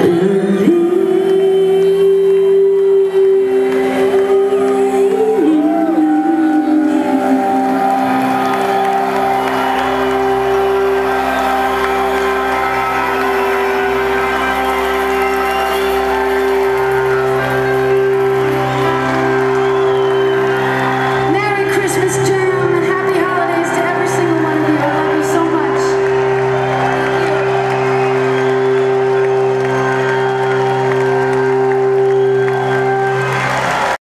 Yeah.